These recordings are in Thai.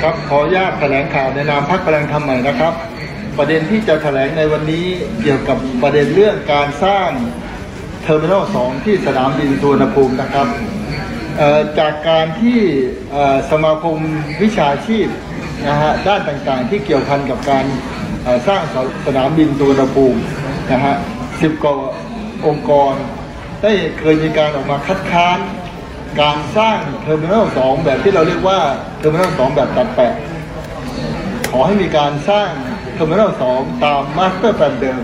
ครับขออนุญาตแถลงข่าวในนามพรรคพลังธรรมใหม่นะครับ ประเด็นที่จะแถลงในวันนี้เกี่ยวกับประเด็นเรื่องการสร้างเทอร์มินอล2ที่สนามบินสุวรรณภูมินะครับจากการที่สมาคมวิชาชีพนะฮะด้านต่างๆ ที่เกี่ยวพันกับการสร้างสสนามบินสุวรรณภูมินะฮะสิบกว่าองค์กร ได้เคยมีการออกมาคัดค้าน การสร้างเทอร์มินอลสองแบบที่เราเรียกว่าเทอร์มินอลสองแบบตัดแปะขอให้มีการสร้างเทอร์มินอลสองตามมาสเตอร์แพลนเดิม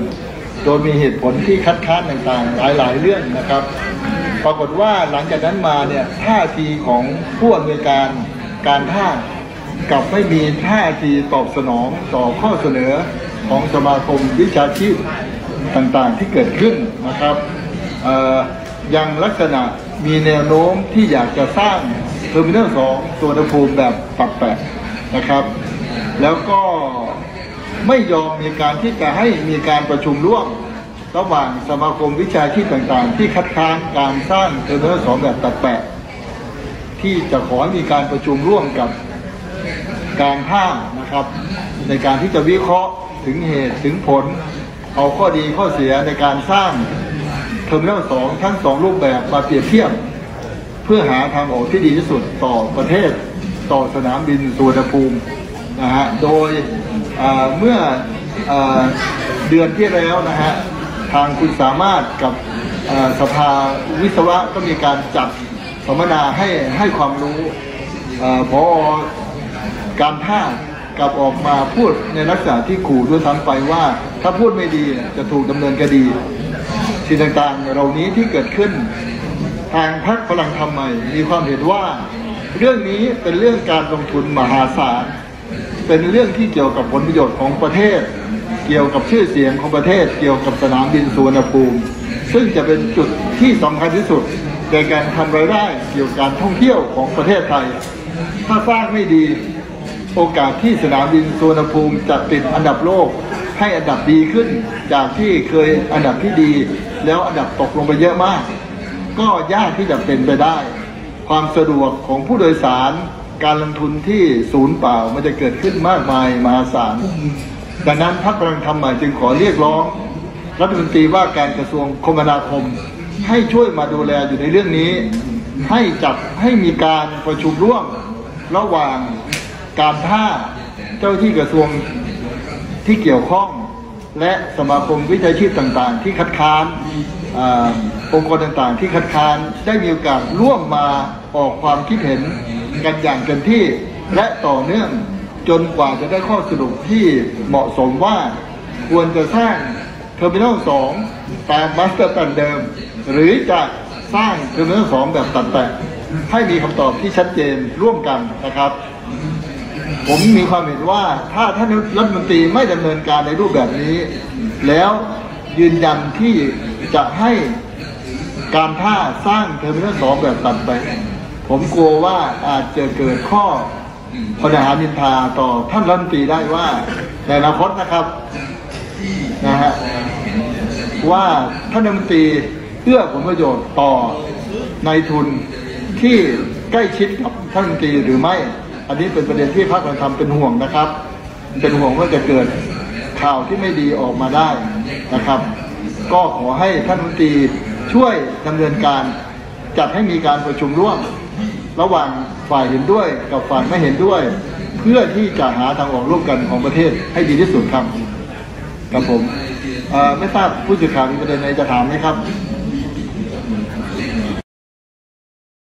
โดยมีเหตุผลที่คัดค้านต่างๆ หลายๆ เรื่องนะครับ ปรากฏว่าหลังจากนั้นมาเนี่ยท่าทีของผู้อำนวยการการท่ากลับไม่มีท่าทีตอบสนองต่อข้อเสนอของสมาคมวิชาชีพต่างๆที่เกิดขึ้นนะครับเอ่อยังลักษณะ มีแนวโน้มที่อยากจะสร้างเทอร์มินอลสองตัวสุวรรณภูมิแบบตัดแปะนะครับ แล้วก็ไม่ยอมมีการที่จะให้มีการประชุมร่วม ระหว่างสมาคมวิชาชีพต่างๆ ที่คัดค้านการสร้างเทอร์มินอลสองแบบตัดแปะ ที่จะขอมีการประชุมร่วมกับการท่านะครับ ในการที่จะวิเคราะห์ถึงเหตุถึงผล เอาข้อดีข้อเสียในการสร้าง เทอร์มินอลสองทั้งสองรูปแบบมาเปรียบเทียบ เพื่อหาทางออกที่ดีที่สุดต่อประเทศ ต่อสนามบินสุวรรณภูมินะฮะโดยเมื่อเอเดือนที่แล้วนะฮะทางคุณสามารถกับสภาวิศวะก็มีการจัดสัมมนาให้ให้ความรู้เอ่อพอการท่ากลับออกมาพูดในลักษณะที่ขู่ด้วยซ้ำไปว่า ถ้าพูดไม่ดีจะถูกดำเนินคดี สิ่งต่างๆ เหล่านี้ที่เกิดขึ้น ทางพรรคพลังธรรมใหม่ มีความเห็นว่า เรื่องนี้เป็นเรื่องการลงทุนมหาศาล เป็นเรื่องที่เกี่ยวกับผลประโยชน์ของประเทศ เกี่ยวกับชื่อเสียงของประเทศ เกี่ยวกับสนามบินสุวรรณภูมิ ซึ่งจะเป็นจุดที่สำคัญที่สุดในการทำรายได้เกี่ยวกับการท่องเที่ยวของประเทศไทย ถ้าสร้างไม่ดี โอกาสที่สนามบินสุวรรณภูมิจะติดอันดับโลก ให้อันดับดีขึ้น จากที่เคยอันดับที่ดี แล้วอันดับตกลงไปเยอะมาก ก็ยากที่จะเป็นไปได้ ความสะดวกของผู้โดยสารการลงทุนที่ศูนย์เปล่ามันจะเกิดขึ้นมากมายมหาศาลดังนั้นพรรคพลังธรรมใหม่จึงขอเรียกร้องรัฐมนตรีว่าการกระทรวงคมนาคม ให้ช่วยมาดูแลอยู่ในเรื่องนี้ ให้จัดให้มีการประชุมร่วมระหว่างการท่าเจ้าที่กระทรวง ที่เกี่ยวข้องและสมาคมวิชาชีพต่างๆ ที่คัดค้านองค์กรต่างๆ ที่คัดค้านได้มีโอกาสร่วมมาออกความคิดเห็นกันอย่างเต็มที่และต่อเนื่องจนกว่าจะได้ข้อสรุปที่เหมาะสมว่าควรจะสร้างเทอร์มินอลสองตามมาสเตอร์แพลนเดิม หรือจะสร้างเทอร์มินอลสองแบบตัดแปะให้มีคำตอบที่ชัดเจนร่วมกันนะครับ ผมมีความเห็นว่าถ้าท่านรัฐมนตรีไม่ดำเนินการในรูปแบบนี้ แล้วยืนยันที่จะให้การท่าสร้างเทอร์มินอลสองแบบตัดแปะ ผมกลัวว่าอาจจะเกิดข้อปัญหานินทาต่อท่านรัฐมนตรีได้ว่าในอนาคตนะครับนะฮะว่าท่านรัฐมนตรีเอื้อผลประโยชน์ต่อในทุนที่ใกล้ชิดกับท่านรัฐมนตรีหรือไม่ อันนี้เป็นประเด็นที่พรรคเราทำเป็นห่วงนะครับ เป็นห่วงว่าจะเกิดข่าวที่ไม่ดีออกมาได้นะครับ ก็ขอให้ท่านรัฐมนตรีช่วยดำเนินการจัดให้มีการประชุมร่วม ระหว่างฝ่ายเห็นด้วยกับฝ่ายไม่เห็นด้วย เพื่อที่จะหาทางออกร่วมกันของประเทศให้ดีที่สุดครับครับผมไม่ทราบผู้สื่อข่าวมีประเด็นไหนจะถามไหมครับ